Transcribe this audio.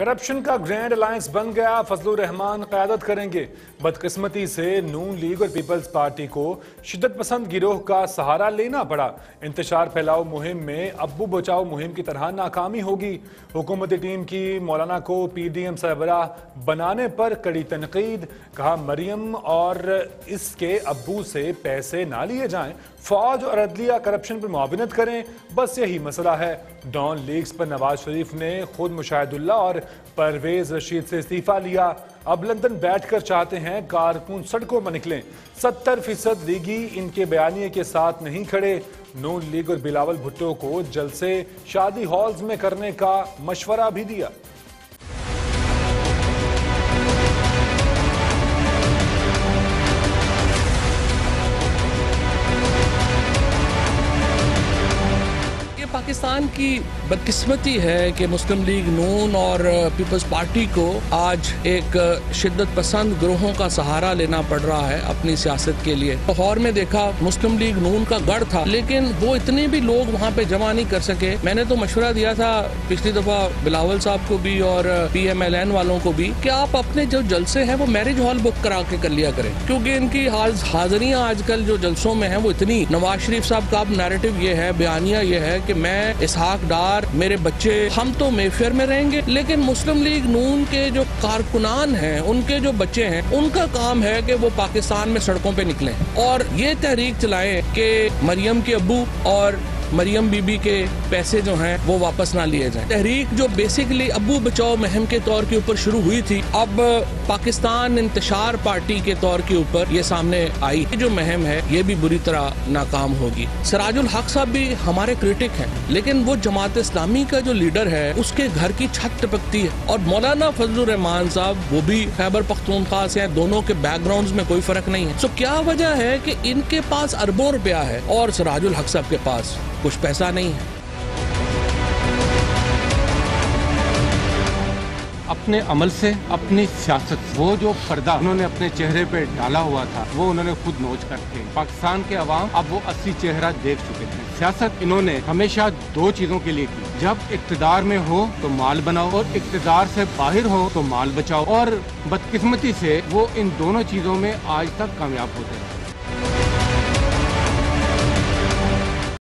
Corruption का grand alliance बन गया, फजलुर रहमान क्यादत करेंगे। बदकिस्मती से नून लीग और पीपल्स पार्टी को शिदत पसंद गिरोह का सहारा लेना पड़ा। इंतशार फैलाओ मुहिम में अबू बचाओ मुहिम की तरह नाकामी होगी। हुकूमती टीम की मौलाना को पी डी एम सरबराह बनाने पर कड़ी तनकीद, कहा मरियम और इसके अबू से पैसे ना लिए जाएँ। फौज और अदलिया करप्शन पर मुआवनत करें, बस यही मसला है। डॉन लीग्स पर नवाज़ शरीफ ने खुद मुशाहिदुल्ला और परवेज रशीद से इस्तीफा लिया। अब लंदन बैठकर चाहते हैं कारकुन सड़कों में निकलें। सत्तर फ़ीसद लीगी इनके बयानिए के साथ नहीं खड़े। नून लीग और बिलावल भुट्टो को जलसे शादी हॉल्स में करने का मशवरा भी दिया। पाकिस्तान की बदकिस्मती है कि मुस्लिम लीग नून और पीपल्स पार्टी को आज एक शिद्दत पसंद ग्रोहों का सहारा लेना पड़ रहा है अपनी सियासत के लिए। लाहौर में देखा, मुस्लिम लीग नून का गढ़ था, लेकिन वो इतने भी लोग वहाँ पे जमा नहीं कर सके। मैंने तो मशवरा दिया था पिछली दफ़ा बिलावल साहब को भी और पी एम एल एन वालों को भी कि आप अपने जो जलसे हैं वो मैरिज हॉल बुक करा के कर लिया करें। क्योंकि इनकी हाजिरियाँ आजकल जो जलसों में है वो इतनी। नवाज़ शरीफ साहब का अब नैरेटिव ये है, बयानिया ये है कि मैं इसहाक डार, मेरे बच्चे, हम तो मेफेयर में रहेंगे, लेकिन मुस्लिम लीग नून के जो कारकुनान हैं, उनके जो बच्चे हैं, उनका काम है कि वो पाकिस्तान में सड़कों पे निकलें। और ये तहरीक चलाएँ कि मरियम के अबू और मरियम बीबी के पैसे जो हैं, वो वापस ना लिए जाएँ। तहरीक जो बेसिकली अबू बचाओ मुहिम के तौर के ऊपर शुरू हुई थी, अब पाकिस्तान इंतशार पार्टी के तौर के ऊपर ये सामने आई। जो मुहिम है, ये भी बुरी तरह नाकाम होगी। सराजुल हक साहब भी हमारे क्रिटिक हैं, लेकिन वो जमात इस्लामी का जो लीडर है, उसके घर की छत टपकती है। और मौलाना फजल रहमान साहब, वो भी खैबर पख्तूनख्वा से हैं, दोनों के बैकग्राउंड में कोई फ़र्क नहीं है। सो क्या वजह है कि इनके पास अरबों रुपया है और सराजुल हक साहब के पास कुछ पैसा नहीं है। अपने अमल से, अपनी सियासत, वो जो पर्दा उन्होंने अपने चेहरे पे डाला हुआ था, वो उन्होंने खुद नोच करके पाकिस्तान के अवाम अब वो असली चेहरा देख चुके थे सियासत इन्होंने हमेशा दो चीज़ों के लिए की, जब इकतदार में हो तो माल बनाओ और इकतदार से बाहर हो तो माल बचाओ और बदकिस्मती से वो इन दोनों चीज़ों में आज तक कामयाब होते हैं